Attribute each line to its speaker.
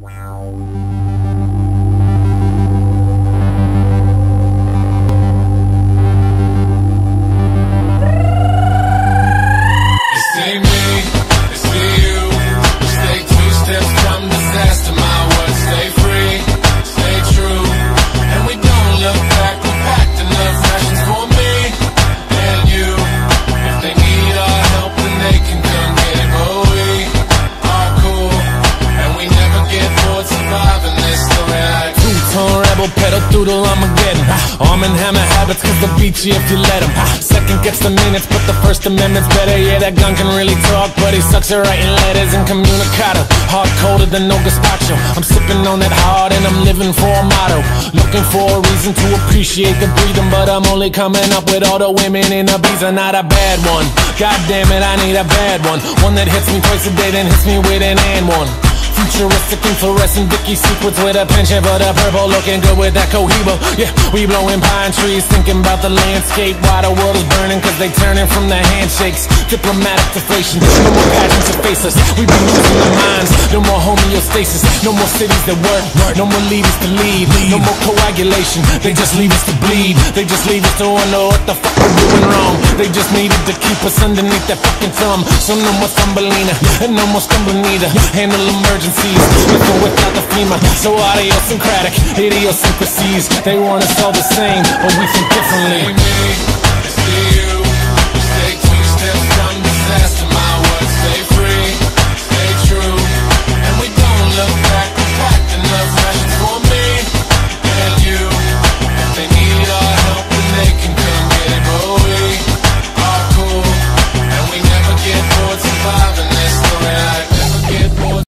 Speaker 1: They
Speaker 2: pedal through the Armageddon Arm and hammer habits cause they'll beat you if you let them Second gets the minutes but the first amendment's better. Yeah that gun can really talk but he sucks at writing letters and communicado Hard coded than no gazpacho. I'm sipping on that hard and I'm living for a motto. Looking for a reason to appreciate the breathing But I'm only coming up with all the women in the bees are not a bad one. God damn it I need a bad one. One that hits me twice a day then hits me with an and one Futuristic fluorescent Vicky secrets with a penchant for the purple Looking good with that cohiba. Yeah, we blowing pine trees Thinking about the landscape. While the world is burning Cause they turning from the handshakes. Diplomatic deflation No more pageants to face us. We be losing our minds No more homeostasis No more cities that work No more leaders to lead No more coagulation. They just leave us to bleed They just leave us to wonder what the fuck we're doing wrong. They just needed to keep us underneath that fucking thumb. So no more Thumbelina And no more stumbling either. Handle emergencies Or without the FEMA So idiosyncratic Idiosyncrasies. They want us all the same But we think differently